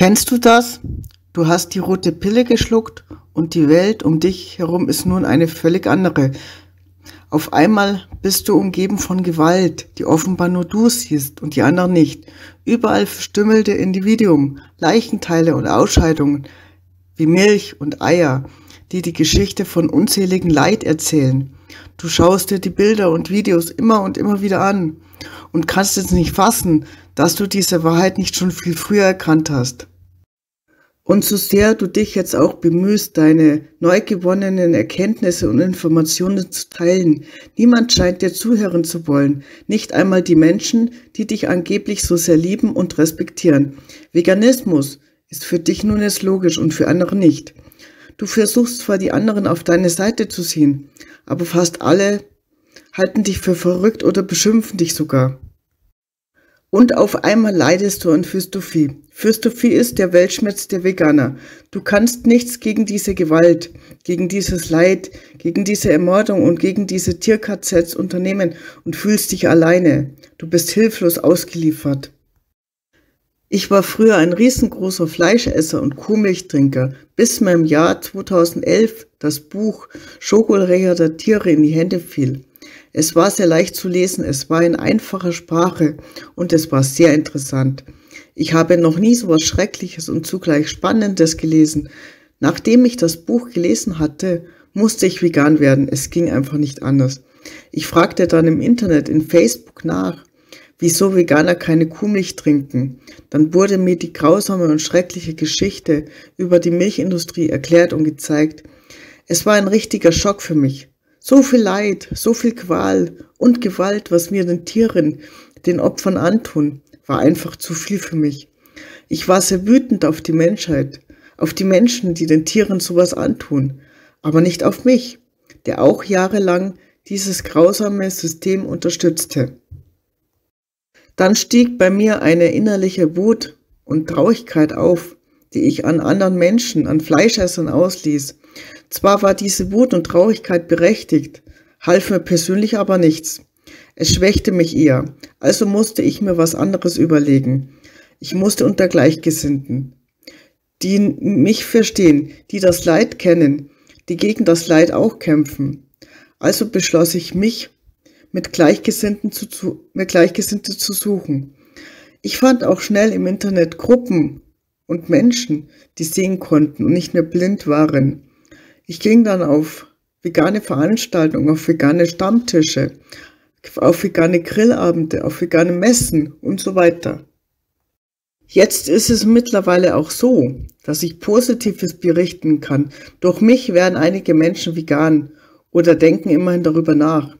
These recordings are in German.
Kennst du das? Du hast die rote Pille geschluckt und die Welt um dich herum ist nun eine völlig andere. Auf einmal bist du umgeben von Gewalt, die offenbar nur du siehst und die anderen nicht. Überall verstümmelte Individuum, Leichenteile und Ausscheidungen, wie Milch und Eier, die die Geschichte von unzähligen Leid erzählen. Du schaust dir die Bilder und Videos immer und immer wieder an und kannst es nicht fassen, dass du diese Wahrheit nicht schon viel früher erkannt hast. Und so sehr du dich jetzt auch bemühst, deine neu gewonnenen Erkenntnisse und Informationen zu teilen, niemand scheint dir zuhören zu wollen, nicht einmal die Menschen, die dich angeblich so sehr lieben und respektieren. Veganismus ist für dich nun jetzt logisch und für andere nicht. Du versuchst zwar die anderen auf deine Seite zu ziehen, aber fast alle halten dich für verrückt oder beschimpfen dich sogar. Und auf einmal leidest du an Phystophie. Phystophie ist der Weltschmerz der Veganer. Du kannst nichts gegen diese Gewalt, gegen dieses Leid, gegen diese Ermordung und gegen diese Tierkatzets unternehmen und fühlst dich alleine. Du bist hilflos ausgeliefert. Ich war früher ein riesengroßer Fleischesser und Kuhmilchtrinker, bis mir im Jahr 2011 das Buch Schokolrecher der Tiere in die Hände fiel. Es war sehr leicht zu lesen, es war in einfacher Sprache und es war sehr interessant. Ich habe noch nie so was Schreckliches und zugleich Spannendes gelesen. Nachdem ich das Buch gelesen hatte, musste ich vegan werden. Es ging einfach nicht anders. Ich fragte dann im Internet, in Facebook nach, wieso Veganer keine Kuhmilch trinken. Dann wurde mir die grausame und schreckliche Geschichte über die Milchindustrie erklärt und gezeigt. Es war ein richtiger Schock für mich. So viel Leid, so viel Qual und Gewalt, was mir den Tieren, den Opfern antun, war einfach zu viel für mich. Ich war sehr wütend auf die Menschheit, auf die Menschen, die den Tieren sowas antun, aber nicht auf mich, der auch jahrelang dieses grausame System unterstützte. Dann stieg bei mir eine innerliche Wut und Traurigkeit auf, die ich an anderen Menschen, an Fleischessern ausließ, zwar war diese Wut und Traurigkeit berechtigt, half mir persönlich aber nichts. Es schwächte mich eher, also musste ich mir was anderes überlegen. Ich musste unter Gleichgesinnten, die mich verstehen, die das Leid kennen, die gegen das Leid auch kämpfen. Also beschloss ich mich, mit Gleichgesinnten zu, mit Gleichgesinnte zu suchen. Ich fand auch schnell im Internet Gruppen und Menschen, die sehen konnten und nicht mehr blind waren. Ich ging dann auf vegane Veranstaltungen, auf vegane Stammtische, auf vegane Grillabende, auf vegane Messen und so weiter. Jetzt ist es mittlerweile auch so, dass ich Positives berichten kann. Durch mich werden einige Menschen vegan oder denken immerhin darüber nach.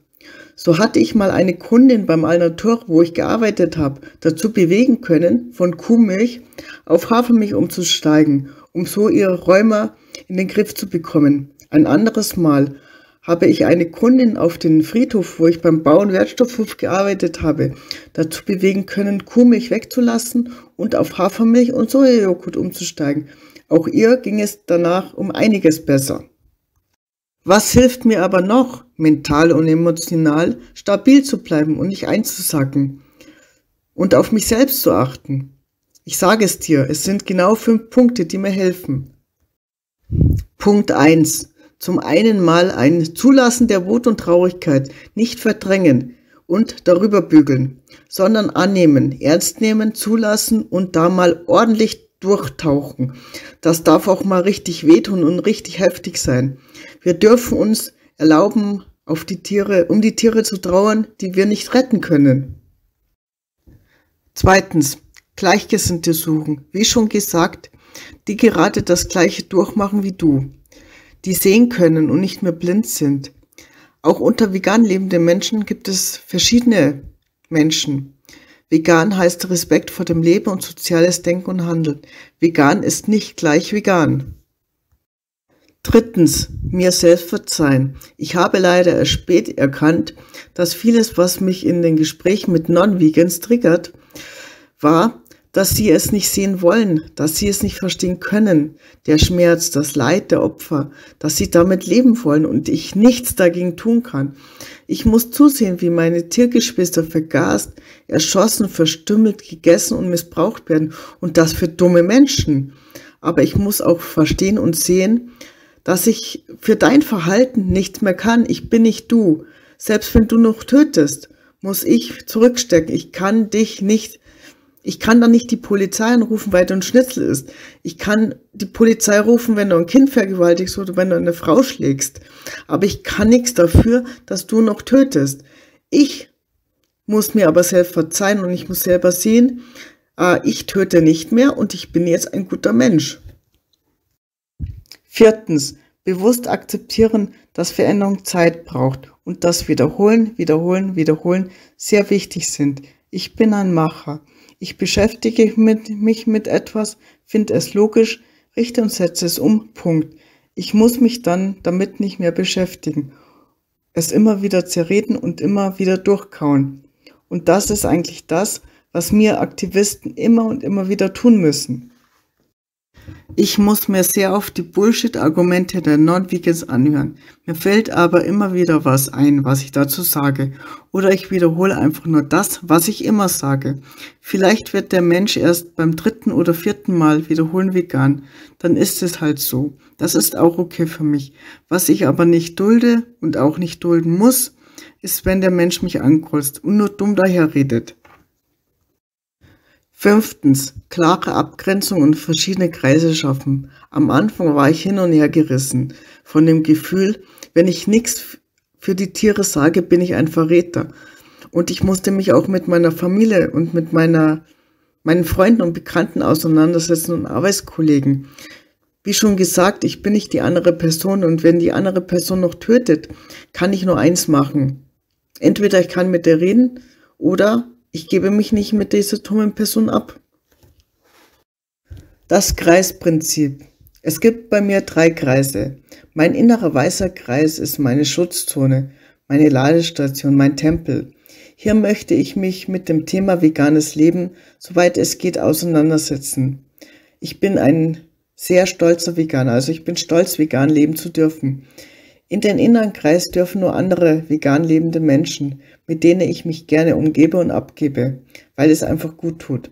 So hatte ich mal eine Kundin beim Alnatur, wo ich gearbeitet habe, dazu bewegen können, von Kuhmilch auf Hafermilch umzusteigen, um so ihre Rheuma in den Griff zu bekommen. Ein anderes Mal habe ich eine Kundin auf den Friedhof, wo ich beim Bau- und Wertstoffhof gearbeitet habe, dazu bewegen können, Kuhmilch wegzulassen und auf Hafermilch und Sojajoghurt umzusteigen. Auch ihr ging es danach um einiges besser. Was hilft mir aber noch, mental und emotional stabil zu bleiben und nicht einzusacken und auf mich selbst zu achten? Ich sage es dir, es sind genau fünf Punkte, die mir helfen. Punkt eins: Zum einen mal ein Zulassen der Wut und Traurigkeit, nicht verdrängen und darüber bügeln, sondern annehmen, ernst nehmen, zulassen und da mal ordentlich durchtauchen. Das darf auch mal richtig wehtun und richtig heftig sein. Wir dürfen uns erlauben, auf die Tiere, um die Tiere zu trauern, die wir nicht retten können. Zweitens, Gleichgesinnte suchen. Wie schon gesagt, die gerade das Gleiche durchmachen wie du, die sehen können und nicht mehr blind sind. Auch unter vegan lebenden Menschen gibt es verschiedene Menschen. Vegan heißt Respekt vor dem Leben und soziales Denken und Handeln. Vegan ist nicht gleich vegan. Drittens, mir selbst verzeihen. Ich habe leider erst spät erkannt, dass vieles, was mich in den Gesprächen mit Non-Vegans triggert, war, dass sie es nicht sehen wollen, dass sie es nicht verstehen können, der Schmerz, das Leid der Opfer, dass sie damit leben wollen und ich nichts dagegen tun kann. Ich muss zusehen, wie meine Tiergeschwister vergast, erschossen, verstümmelt, gegessen und missbraucht werden und das für dumme Menschen. Aber ich muss auch verstehen und sehen, dass ich für dein Verhalten nichts mehr kann. Ich bin nicht du. Selbst wenn du noch tötest, muss ich zurückstecken. Ich kann dich nicht ich kann dann nicht die Polizei anrufen, weil du ein Schnitzel ist. Ich kann die Polizei rufen, wenn du ein Kind vergewaltigst oder wenn du eine Frau schlägst. Aber ich kann nichts dafür, dass du noch tötest. Ich muss mir aber selbst verzeihen und ich muss selber sehen, äh, ich töte nicht mehr und ich bin jetzt ein guter Mensch. Viertens, bewusst akzeptieren, dass Veränderung Zeit braucht und dass Wiederholen, Wiederholen, Wiederholen sehr wichtig sind. Ich bin ein Macher. Ich beschäftige mich mit etwas, finde es logisch, richte und setze es um. Punkt. Ich muss mich dann damit nicht mehr beschäftigen. Es immer wieder zerreden und immer wieder durchkauen. Und das ist eigentlich das, was wir Aktivisten immer und immer wieder tun müssen. Ich muss mir sehr oft die Bullshit-Argumente der Non-Vegans anhören. Mir fällt aber immer wieder was ein, was ich dazu sage. Oder ich wiederhole einfach nur das, was ich immer sage. Vielleicht wird der Mensch erst beim dritten oder vierten Mal wiederholen vegan. Dann ist es halt so. Das ist auch okay für mich. Was ich aber nicht dulde und auch nicht dulden muss, ist, wenn der Mensch mich ankreuzt und nur dumm daherredet. Fünftens, klare Abgrenzung und verschiedene Kreise schaffen. Am Anfang war ich hin und her gerissen von dem Gefühl, wenn ich nichts für die Tiere sage, bin ich ein Verräter. Und ich musste mich auch mit meiner Familie und mit meiner, meinen Freunden und Bekannten auseinandersetzen und Arbeitskollegen. Wie schon gesagt, ich bin nicht die andere Person und wenn die andere Person noch tötet, kann ich nur eins machen. Entweder ich kann mit der reden oder ich gebe mich nicht mit dieser dummen Person ab. Das Kreisprinzip. Es gibt bei mir drei Kreise. Mein innerer weißer Kreis ist meine Schutzzone, meine Ladestation, mein Tempel. Hier möchte ich mich mit dem Thema veganes Leben, soweit es geht, auseinandersetzen. Ich bin ein sehr stolzer Veganer, also ich bin stolz, vegan leben zu dürfen. In den inneren Kreis dürfen nur andere vegan lebende Menschen, mit denen ich mich gerne umgebe und abgebe, weil es einfach gut tut.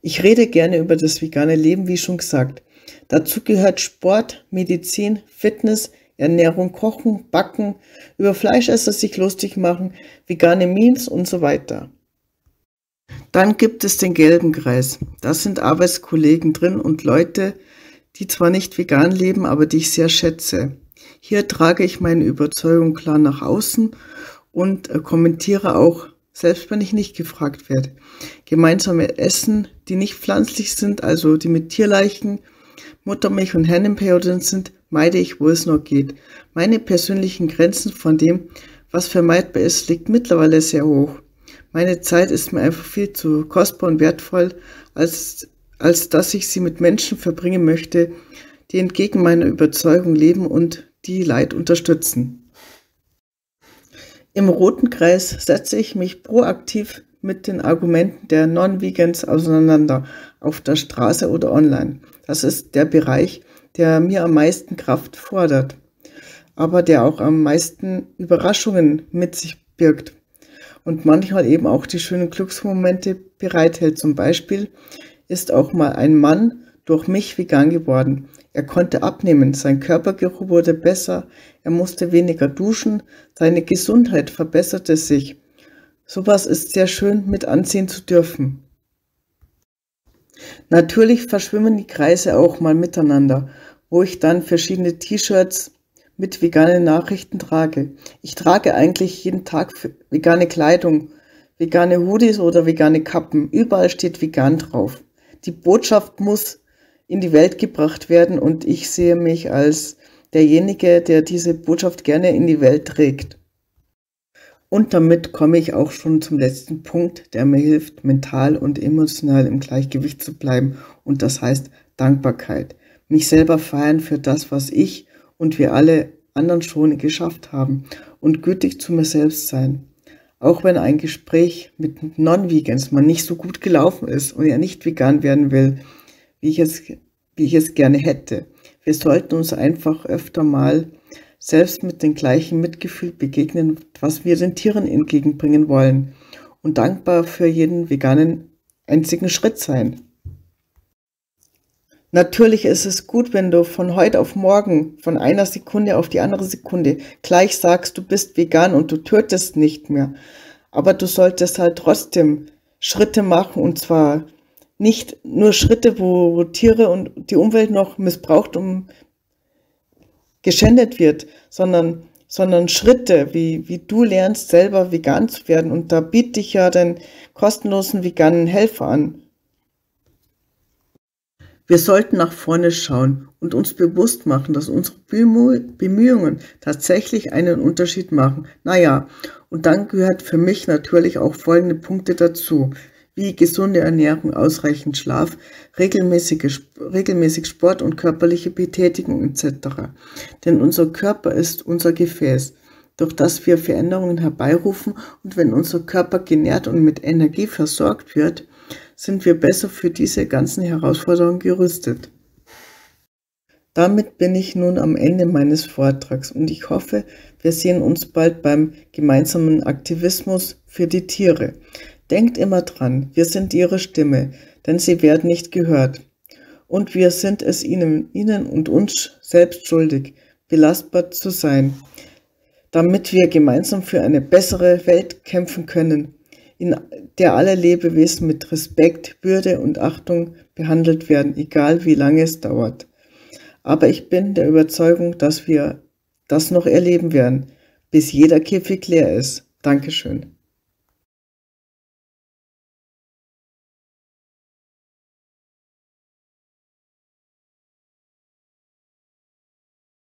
Ich rede gerne über das vegane Leben, wie schon gesagt. Dazu gehört Sport, Medizin, Fitness, Ernährung, Kochen, Backen, über Fleischesser sich lustig machen, vegane Meals und so weiter. Dann gibt es den gelben Kreis. Da sind Arbeitskollegen drin und Leute, die zwar nicht vegan leben, aber die ich sehr schätze. Hier trage ich meine Überzeugung klar nach außen und äh, kommentiere auch, selbst wenn ich nicht gefragt werde. Gemeinsame Essen, die nicht pflanzlich sind, also die mit Tierleichen, Muttermilch und Hennenperioden sind, meide ich, wo es nur geht. Meine persönlichen Grenzen von dem, was vermeidbar ist, liegt mittlerweile sehr hoch. Meine Zeit ist mir einfach viel zu kostbar und wertvoll, als, als dass ich sie mit Menschen verbringen möchte, die entgegen meiner Überzeugung leben und die Leid unterstützen. Im roten Kreis setze ich mich proaktiv mit den Argumenten der Non-Vegans auseinander, auf der Straße oder online. Das ist der Bereich, der mir am meisten Kraft fordert, aber der auch am meisten Überraschungen mit sich birgt und manchmal eben auch die schönen Glücksmomente bereithält. Zum Beispiel ist auch mal ein Mann durch mich vegan geworden. Er konnte abnehmen, sein Körpergeruch wurde besser, er musste weniger duschen, seine Gesundheit verbesserte sich. Sowas ist sehr schön mit ansehen zu dürfen. Natürlich verschwimmen die Kreise auch mal miteinander, wo ich dann verschiedene T-Shirts mit veganen Nachrichten trage. Ich trage eigentlich jeden Tag vegane Kleidung, vegane Hoodies oder vegane Kappen. Überall steht vegan drauf. Die Botschaft muss in die Welt gebracht werden und ich sehe mich als derjenige, der diese Botschaft gerne in die Welt trägt. Und damit komme ich auch schon zum letzten Punkt, der mir hilft, mental und emotional im Gleichgewicht zu bleiben. Und das heißt Dankbarkeit. Mich selber feiern für das, was ich und wir alle anderen schon geschafft haben. Und gütig zu mir selbst sein. Auch wenn ein Gespräch mit Non-Vegans mal nicht so gut gelaufen ist und er nicht vegan werden will, wie ich es, wie ich es gerne hätte. Wir sollten uns einfach öfter mal selbst mit dem gleichen Mitgefühl begegnen, was wir den Tieren entgegenbringen wollen und dankbar für jeden veganen einzigen Schritt sein. Natürlich ist es gut, wenn du von heute auf morgen, von einer Sekunde auf die andere Sekunde gleich sagst, du bist vegan und du tötest nicht mehr. Aber du solltest halt trotzdem Schritte machen und zwar nicht nur Schritte, wo, wo Tiere und die Umwelt noch missbraucht um geschändet wird, sondern, sondern Schritte, wie, wie du lernst, selber vegan zu werden. Und da biete ich ja den kostenlosen veganen Helfer an. Wir sollten nach vorne schauen und uns bewusst machen, dass unsere Bemühungen tatsächlich einen Unterschied machen. Naja, und dann gehört für mich natürlich auch folgende Punkte dazu, wie gesunde Ernährung, ausreichend Schlaf, regelmäßig Sport und körperliche Betätigung etc. Denn unser Körper ist unser Gefäß, durch das wir Veränderungen herbeirufen und wenn unser Körper genährt und mit Energie versorgt wird, sind wir besser für diese ganzen Herausforderungen gerüstet. Damit bin ich nun am Ende meines Vortrags und ich hoffe, wir sehen uns bald beim gemeinsamen Aktivismus für die Tiere. Denkt immer dran, wir sind ihre Stimme, denn sie werden nicht gehört. Und wir sind es ihnen, ihnen und uns selbst schuldig, belastbar zu sein, damit wir gemeinsam für eine bessere Welt kämpfen können in der alle Lebewesen mit Respekt, Würde und Achtung behandelt werden, egal wie lange es dauert. Aber ich bin der Überzeugung, dass wir das noch erleben werden, bis jeder Käfig leer ist. Dankeschön.